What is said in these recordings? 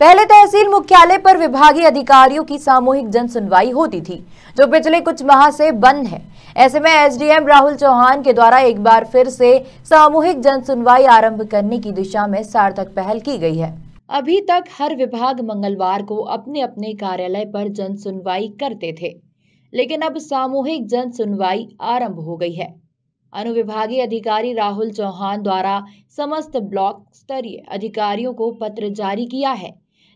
पहले तहसील मुख्यालय पर विभागीय अधिकारियों की सामूहिक जन सुनवाई होती थी, जो पिछले कुछ माह से बंद है। ऐसे में एसडीएम राहुल चौहान के द्वारा एक बार फिर से सामूहिक जन सुनवाई आरंभ करने की दिशा में सार्थक पहल की गई है। अभी तक हर विभाग मंगलवार को अपने अपने कार्यालय पर जन सुनवाई करते थे, लेकिन अब सामूहिक जन सुनवाई आरंभ हो गई है। अनुविभागीय अधिकारी राहुल चौहान द्वारा समस्त ब्लॉक स्तरीय अधिकारियों को पत्र जारी किया है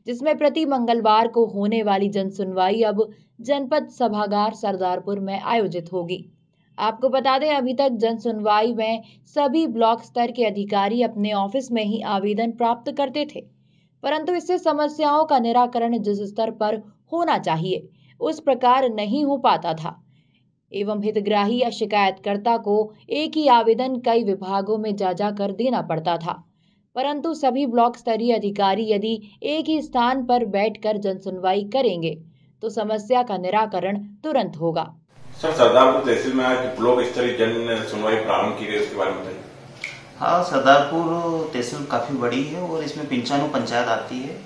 जिसमें प्रति मंगलवार को होने वाली जन सुनवाई अब जनपद सभागार सरदारपुर में आयोजित होगी। आपको बता दें, अभी तक जन सुनवाई में सभी ब्लॉक स्तर के अधिकारी अपने ऑफ़िस में ही आवेदन प्राप्त करते थे, परंतु इससे समस्याओं का निराकरण जिस स्तर पर होना चाहिए, उस प्रकार नहीं हो पाता था। एवं हितग्राही या शिकायतकर्ता को एक ही आवेदन कई विभागों में जा जाकर देना पड़ता था। परंतु सभी ब्लॉक स्तरीय अधिकारी यदि एक ही स्थान पर बैठकर जनसुनवाई करेंगे तो समस्या का निराकरण तुरंत होगा। सर सरदारपुर तहसील में आज ब्लॉक स्तरीय जन सुनवाई प्रारंभ की गई उसके बारे में हाँ सरदारपुर तहसील काफ़ी बड़ी है और इसमें पिंचानू पंचायत आती है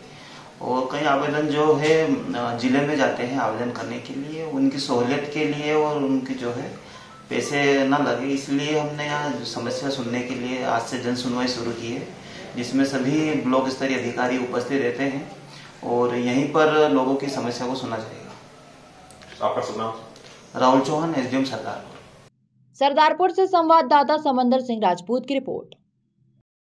और कई आवेदन जो है ज़िले में जाते हैं आवेदन करने के लिए उनकी सहूलियत के लिए और उनकी जो है पैसे ना लगे इसलिए हमने यहाँ समस्या सुनने के लिए आज से जन सुनवाई शुरू की है जिसमें सभी ब्लॉक स्तरीय अधिकारी उपस्थित रहते हैं और यहीं पर लोगों की समस्या को सुना जाएगा। आपका सुना राहुल चौहान एसडीएम सरदारपुर। सरदारपुर से संवाददाता समंदर सिंह राजपूत की रिपोर्ट।